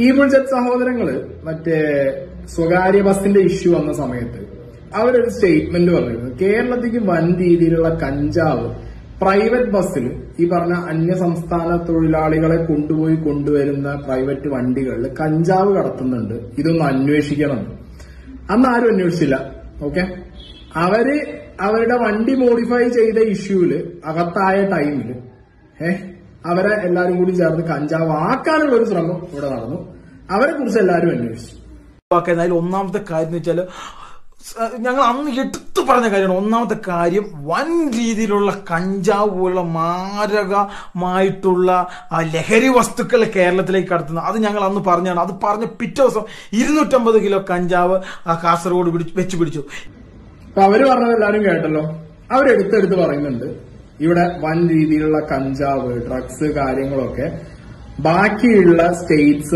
ഈ മുൻചത് സഹോദരങ്ങൾ മറ്റേ സ്വകാര്യ ബസിന്റെ ഇഷ്യൂ വന്ന സമയത്ത് അവരൊരു സ്റ്റേറ്റ്മെന്റ് പറഞ്ഞിരുന്നു. കേരളത്തിലേക്ക് വൻ രീതിയിലുള്ള കഞ്ചാവ് പ്രൈവറ്റ് ബസ്സിൽ ഈ പറഞ്ഞ അന്യ സംസ്ഥാന തൊഴിലാളികളെ കൊണ്ടുപോയി കൊണ്ടുവരുന്ന പ്രൈവറ്റ് വണ്ടികളിൽ കഞ്ചാവ് കടത്തുന്നുണ്ട്. ഇതൊന്ന് അന്വേഷിക്കണം. അന്ന് ആരും അന്വേഷിച്ചില്ല. ഓക്കെ അവർ അവരുടെ വണ്ടി മോഡിഫൈ ചെയ്ത ഇഷ്യൂൽ അകത്തായ ടൈമിൽ ഏഹ്? അവരെ എല്ലാവരും കൂടി ചേർന്ന് കഞ്ചാവ് ആക്കാനുള്ള ഒരു ശ്രമം ഇവിടെ നടന്നു. അവരെ കുറിച്ച് എല്ലാവരും അന്വേഷിച്ചു. അതിൽ ഒന്നാമത്തെ കാര്യം എന്ന് വെച്ചാൽ ഞങ്ങൾ അന്ന് എടുത്തു പറഞ്ഞ കാര്യമാണ്. ഒന്നാമത്തെ കാര്യം വൻ രീതിയിലുള്ള കഞ്ചാവ് പോലുള്ള മാരകമായിട്ടുള്ള ആ ലഹരി വസ്തുക്കൾ കേരളത്തിലേക്ക് കടത്തുന്നത് അത് ഞങ്ങൾ അന്ന് പറഞ്ഞാണ്. അത് പറഞ്ഞ പിറ്റേ ദിവസം ഇരുന്നൂറ്റമ്പത് കിലോ കഞ്ചാവ് ആ കാസർഗോഡ് പിടിച്ച് വെച്ച് പിടിച്ചു. അപ്പൊ അവർ പറഞ്ഞത് എല്ലാവരും കേട്ടല്ലോ. അവരെടുത്തെടുത്ത് പറയുന്നുണ്ട്. ഇവിടെ വൻ രീതിയിലുള്ള കഞ്ചാവ് ഡ്രഗ്സ് കാര്യങ്ങളൊക്കെ ബാക്കിയുള്ള സ്റ്റേറ്റ്സ്